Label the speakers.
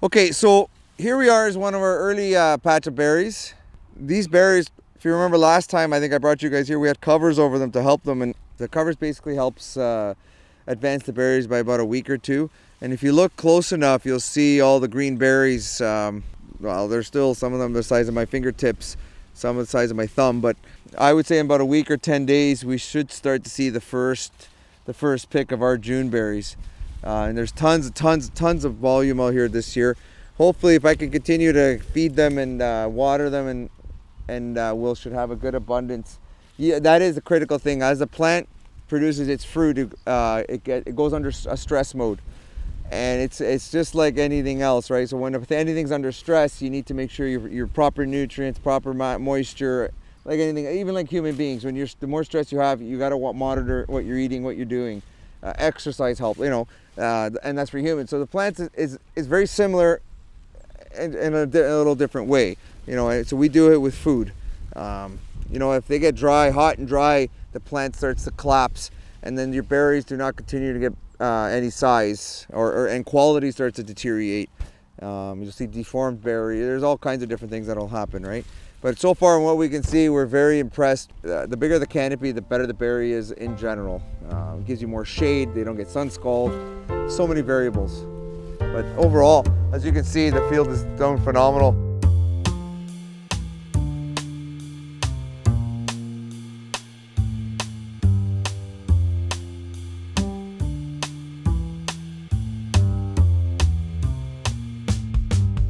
Speaker 1: Okay, so here we are is one of our early uh, patch of berries. These berries, if you remember last time, I think I brought you guys here, we had covers over them to help them and the covers basically helps uh, advance the berries by about a week or two. And if you look close enough, you'll see all the green berries. Um, well, there's still some of them the size of my fingertips, some of the size of my thumb, but I would say in about a week or 10 days, we should start to see the first, the first pick of our June berries. Uh, and there's tons, and tons, and tons of volume out here this year. Hopefully, if I can continue to feed them and uh, water them, and and uh, we'll should have a good abundance. Yeah, that is a critical thing. As the plant produces its fruit, uh, it get, it goes under a stress mode, and it's it's just like anything else, right? So when anything's under stress, you need to make sure your your proper nutrients, proper moisture, like anything, even like human beings. When you're the more stress you have, you got to monitor what you're eating, what you're doing. Uh, exercise help, you know, uh, and that's for humans. So the plants is, is, is very similar in, in a, a, little different way, you know. So we do it with food. Um, you know, if they get dry, hot and dry, the plant starts to collapse, and then your berries do not continue to get uh, any size, or, or, and quality starts to deteriorate. Um, you'll see deformed berry. There's all kinds of different things that'll happen, right? But so far, in what we can see, we're very impressed. Uh, the bigger the canopy, the better the berry is in general. Uh, it gives you more shade. They don't get sun scald. So many variables. But overall, as you can see, the field is done phenomenal.